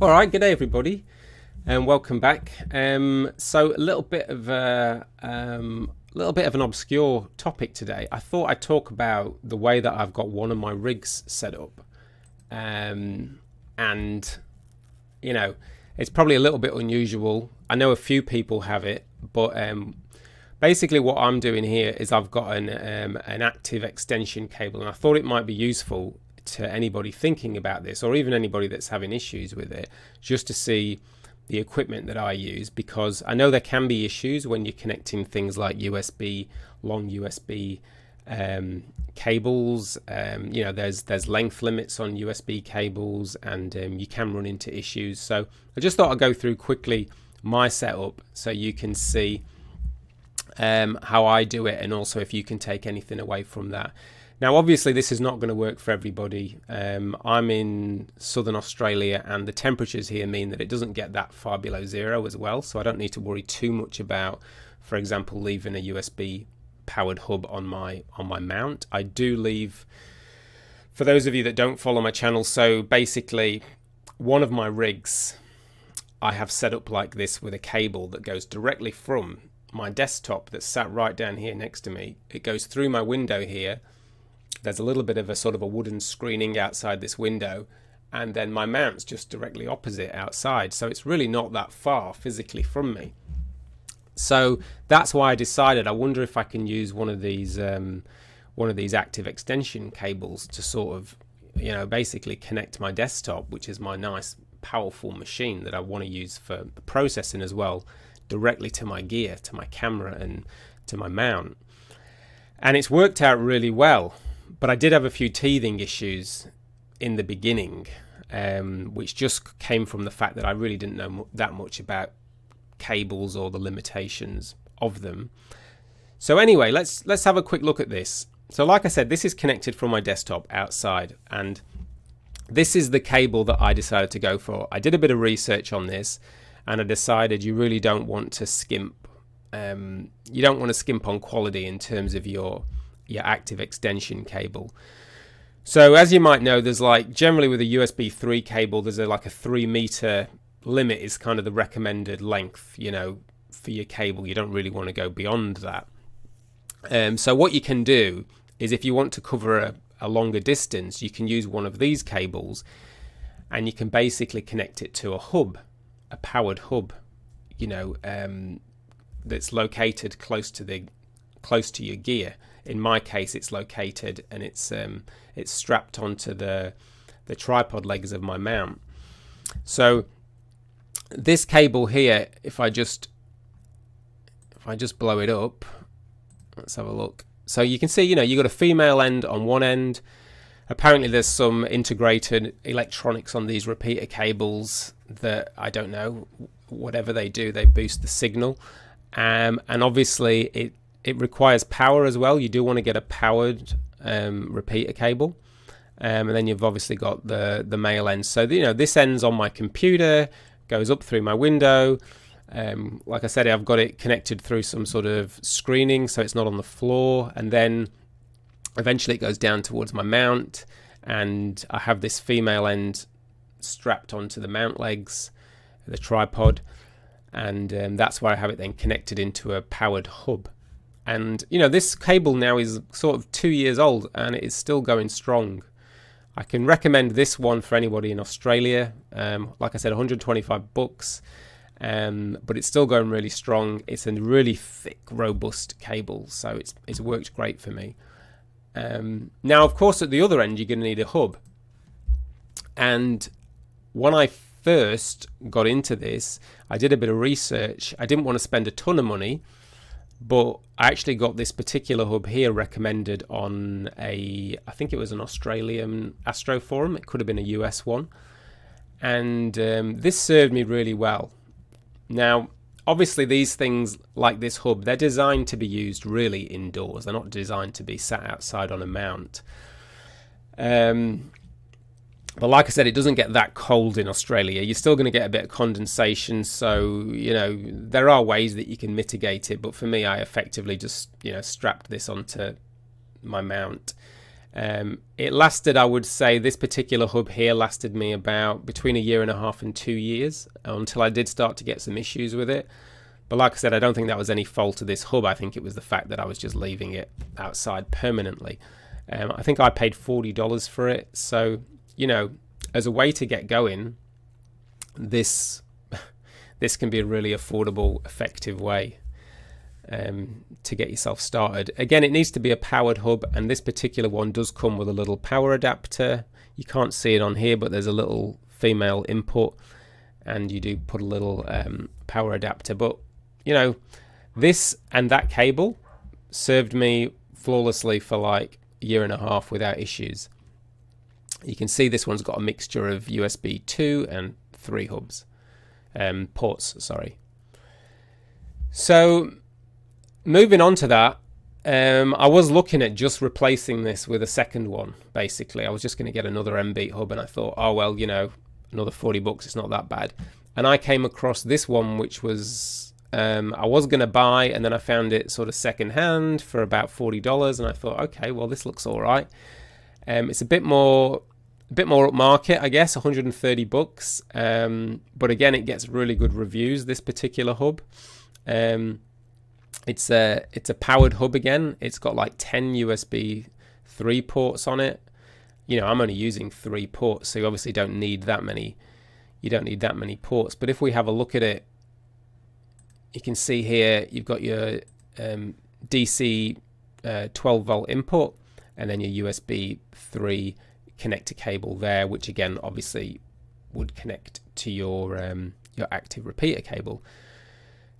All right, good day, everybody, and welcome back. Um, so, a little bit of a um, little bit of an obscure topic today. I thought I'd talk about the way that I've got one of my rigs set up, um, and you know, it's probably a little bit unusual. I know a few people have it, but um, basically, what I'm doing here is I've got an um, an active extension cable, and I thought it might be useful to anybody thinking about this or even anybody that's having issues with it just to see the equipment that I use because I know there can be issues when you're connecting things like USB, long USB um, cables. Um, you know, there's there's length limits on USB cables, and um, you can run into issues. So I just thought I'd go through quickly my setup so you can see um, how I do it, and also if you can take anything away from that. Now, obviously, this is not going to work for everybody. Um, I'm in southern Australia, and the temperatures here mean that it doesn't get that far below zero as well. So I don't need to worry too much about, for example, leaving a USB powered hub on my on my mount. I do leave. For those of you that don't follow my channel, so basically, one of my rigs I have set up like this with a cable that goes directly from my desktop that's sat right down here next to me. It goes through my window here there's a little bit of a sort of a wooden screening outside this window and then my mount's just directly opposite outside so it's really not that far physically from me. So that's why I decided I wonder if I can use one of these um, one of these active extension cables to sort of you know basically connect my desktop which is my nice powerful machine that I want to use for processing as well directly to my gear to my camera and to my mount. And it's worked out really well but I did have a few teething issues in the beginning, um, which just came from the fact that I really didn't know that much about cables or the limitations of them. So anyway, let's let's have a quick look at this. So like I said, this is connected from my desktop outside and this is the cable that I decided to go for. I did a bit of research on this and I decided you really don't want to skimp um, you don't want to skimp on quality in terms of your your active extension cable. So as you might know, there's like generally with a USB 3 cable, there's a, like a three meter limit is kind of the recommended length, you know, for your cable. You don't really want to go beyond that. Um, so what you can do is if you want to cover a, a longer distance, you can use one of these cables and you can basically connect it to a hub, a powered hub, you know, um, that's located close to the close to your gear. In my case, it's located and it's um, it's strapped onto the the tripod legs of my mount. So this cable here, if I just if I just blow it up, let's have a look. So you can see, you know, you've got a female end on one end. Apparently, there's some integrated electronics on these repeater cables that I don't know. Whatever they do, they boost the signal. Um, and obviously, it it requires power as well. You do want to get a powered um, repeater cable. Um, and then you've obviously got the, the male end. So, you know, this ends on my computer, goes up through my window. Um, like I said, I've got it connected through some sort of screening so it's not on the floor. And then eventually it goes down towards my mount. And I have this female end strapped onto the mount legs, the tripod. And um, that's where I have it then connected into a powered hub. And you know, this cable now is sort of two years old and it is still going strong. I can recommend this one for anybody in Australia. Um, like I said, 125 bucks, um, but it's still going really strong. It's a really thick, robust cable, so it's it's worked great for me. Um, now, of course, at the other end, you're going to need a hub. And when I first got into this, I did a bit of research. I didn't want to spend a ton of money but I actually got this particular hub here recommended on a, I think it was an Australian Astro forum. It could have been a US one. And um, this served me really well. Now, obviously these things like this hub, they're designed to be used really indoors. They're not designed to be sat outside on a mount. Um, but like I said, it doesn't get that cold in Australia. You're still going to get a bit of condensation, so you know there are ways that you can mitigate it. But for me, I effectively just you know strapped this onto my mount, Um, it lasted, I would say, this particular hub here lasted me about between a year and a half and two years until I did start to get some issues with it. But like I said, I don't think that was any fault of this hub. I think it was the fact that I was just leaving it outside permanently. Um, I think I paid $40 for it. So, you know, as a way to get going, this this can be a really affordable, effective way um, to get yourself started. Again, it needs to be a powered hub, and this particular one does come with a little power adapter. You can't see it on here, but there's a little female input, and you do put a little um, power adapter. But you know, this and that cable served me flawlessly for like a year and a half without issues. You can see this one's got a mixture of USB 2 and 3 hubs, um, ports, sorry. So moving on to that, um, I was looking at just replacing this with a second one, basically. I was just going to get another M-Beat hub and I thought, oh, well, you know, another 40 bucks, it's not that bad. And I came across this one, which was, um, I was going to buy, and then I found it sort of second hand for about $40. And I thought, okay, well, this looks all right. Um, it's a bit more, a bit more upmarket, I guess, 130 bucks. Um, but again, it gets really good reviews, this particular hub. Um, it's a it's a powered hub again. It's got like 10 USB 3 ports on it. You know, I'm only using 3 ports, so you obviously don't need that many you don't need that many ports. But if we have a look at it, you can see here you've got your um, DC uh, 12 volt input and then your USB 3 connector cable there, which again obviously would connect to your um, your active repeater cable.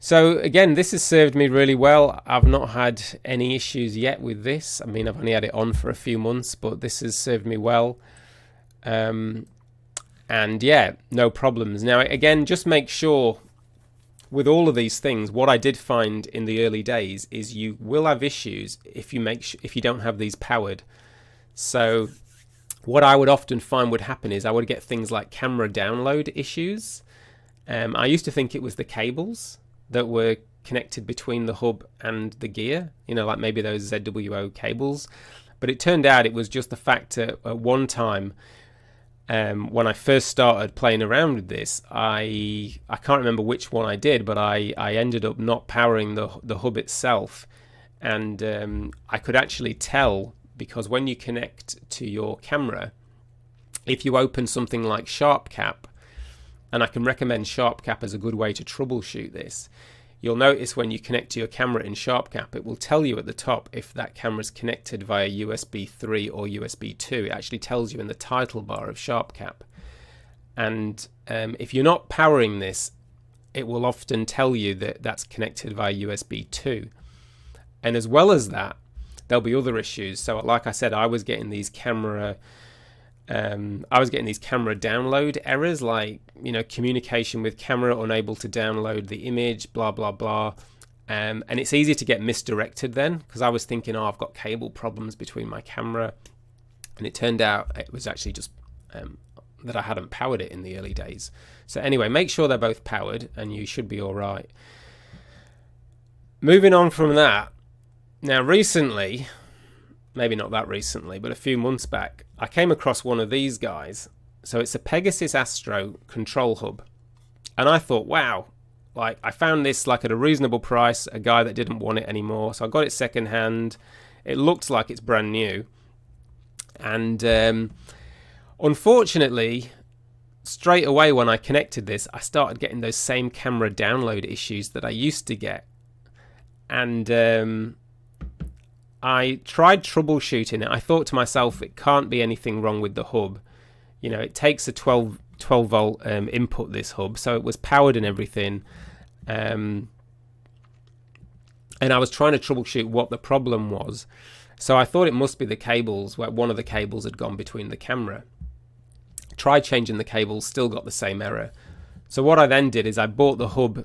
So again, this has served me really well. I've not had any issues yet with this. I mean, I've only had it on for a few months, but this has served me well. Um, and yeah, no problems. Now, again, just make sure with all of these things, what I did find in the early days is you will have issues if you make if you don't have these powered. So what I would often find would happen is I would get things like camera download issues. Um, I used to think it was the cables that were connected between the hub and the gear, you know, like maybe those ZWO cables. But it turned out it was just the fact that at one time, um, when I first started playing around with this, I I can't remember which one I did, but I, I ended up not powering the the hub itself, and um, I could actually tell because when you connect to your camera, if you open something like SharpCap, and I can recommend SharpCap as a good way to troubleshoot this. You'll notice when you connect to your camera in SharpCap, it will tell you at the top if that camera is connected via USB 3 or USB 2. It actually tells you in the title bar of SharpCap. And um, if you're not powering this, it will often tell you that that's connected via USB 2. And as well as that, there'll be other issues. So, like I said, I was getting these camera um, I was getting these camera download errors, like you know communication with camera, unable to download the image, blah blah blah. Um, and it's easy to get misdirected then because I was thinking, oh, I've got cable problems between my camera, and it turned out it was actually just um, that I hadn't powered it in the early days. So anyway, make sure they're both powered, and you should be all right. Moving on from that, now recently maybe not that recently, but a few months back, I came across one of these guys. So it's a Pegasus Astro control hub. And I thought, wow, like I found this like at a reasonable price, a guy that didn't want it anymore. So I got it secondhand. It looks like it's brand new. And um, unfortunately, straight away when I connected this, I started getting those same camera download issues that I used to get. And um, I tried troubleshooting it. I thought to myself, it can't be anything wrong with the hub. You know, it takes a 12, 12 volt um, input, this hub, so it was powered and everything. Um, and I was trying to troubleshoot what the problem was. So I thought it must be the cables, where one of the cables had gone between the camera. Tried changing the cables, still got the same error. So what I then did is I bought the hub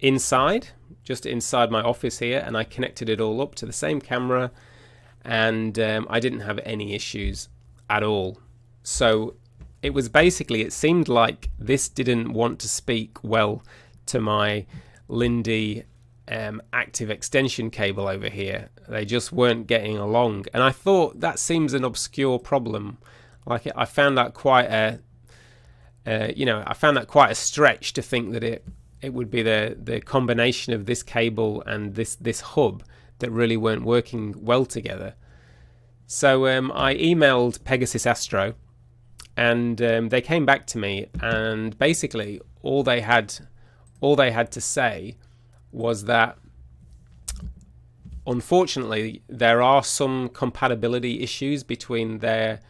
inside just inside my office here and I connected it all up to the same camera and um, I didn't have any issues at all. So it was basically, it seemed like this didn't want to speak well to my Lindy um, active extension cable over here. They just weren't getting along, and I thought that seems an obscure problem. Like I found that quite a, uh, you know, I found that quite a stretch to think that it it would be the the combination of this cable and this this hub that really weren't working well together. So um, I emailed Pegasus Astro, and um, they came back to me, and basically all they had all they had to say was that unfortunately there are some compatibility issues between their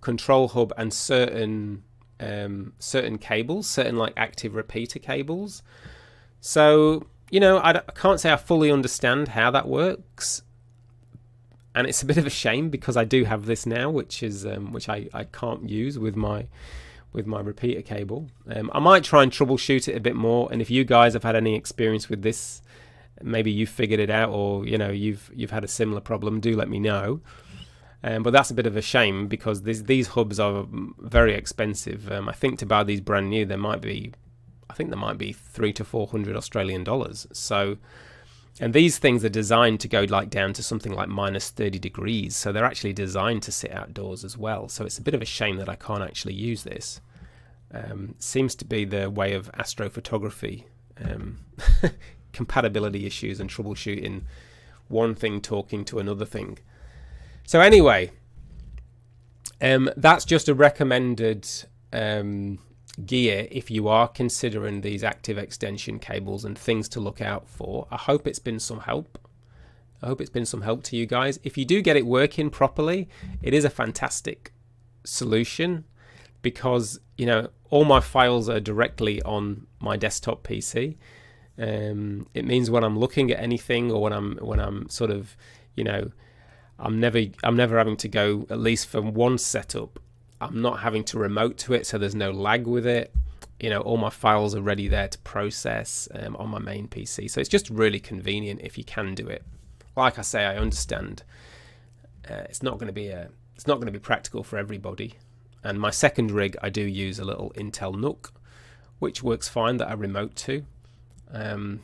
control hub and certain um, certain cables, certain like active repeater cables. So you know, I, I can't say I fully understand how that works, and it's a bit of a shame because I do have this now, which is um, which I, I can't use with my with my repeater cable. Um, I might try and troubleshoot it a bit more, and if you guys have had any experience with this, maybe you've figured it out, or you know you've you've had a similar problem, do let me know. Um, but that's a bit of a shame because these these hubs are very expensive. Um, I think to buy these brand new, there might be, I think there might be three to four hundred Australian dollars. So, and these things are designed to go like down to something like minus thirty degrees. So they're actually designed to sit outdoors as well. So it's a bit of a shame that I can't actually use this. Um, seems to be the way of astrophotography. Um, compatibility issues and troubleshooting one thing talking to another thing. So anyway, um, that's just a recommended um, gear if you are considering these active extension cables and things to look out for. I hope it's been some help. I hope it's been some help to you guys. If you do get it working properly, it is a fantastic solution because you know all my files are directly on my desktop PC. Um, it means when I'm looking at anything or when I'm when I'm sort of you know I'm never I'm never having to go at least from one setup. I'm not having to remote to it, so there's no lag with it. You know, all my files are ready there to process um, on my main PC. So it's just really convenient if you can do it. Like I say, I understand uh, it's not going to be a it's not going to be practical for everybody. And my second rig, I do use a little Intel NUC, which works fine that I remote to. Um,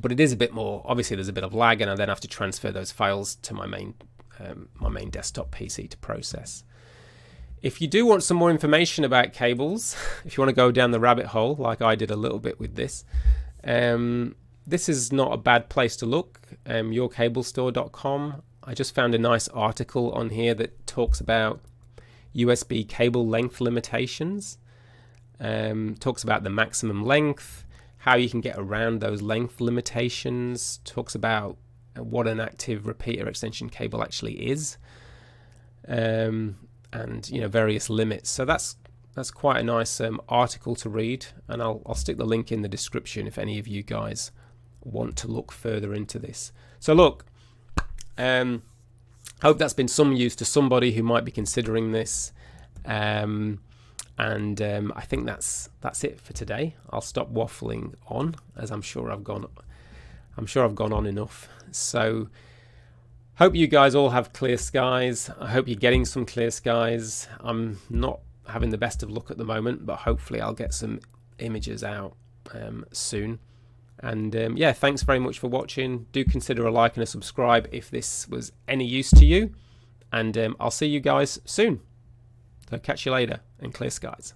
but it is a bit more. Obviously, there's a bit of lag, and I then have to transfer those files to my main um, my main desktop PC to process. If you do want some more information about cables, if you want to go down the rabbit hole, like I did a little bit with this, um, this is not a bad place to look. Um, yourcablestore.com. I just found a nice article on here that talks about USB cable length limitations. Um, talks about the maximum length, how you can get around those length limitations, talks about what an active repeater extension cable actually is, um, and you know various limits. So that's that's quite a nice um, article to read, and I'll I'll stick the link in the description if any of you guys want to look further into this. So look, um, hope that's been some use to somebody who might be considering this. Um, and um, I think that's that's it for today. I'll stop waffling on, as I'm sure I've gone. I'm sure I've gone on enough. So, hope you guys all have clear skies. I hope you're getting some clear skies. I'm not having the best of luck at the moment, but hopefully I'll get some images out um, soon. And um, yeah, thanks very much for watching. Do consider a like and a subscribe if this was any use to you. And um, I'll see you guys soon. So catch you later and clear skies.